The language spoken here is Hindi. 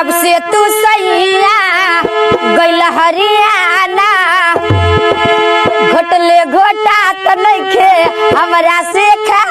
जब से तू सैया गैल हरियाना घटले घोटा तो नहीं खे हमारा से खा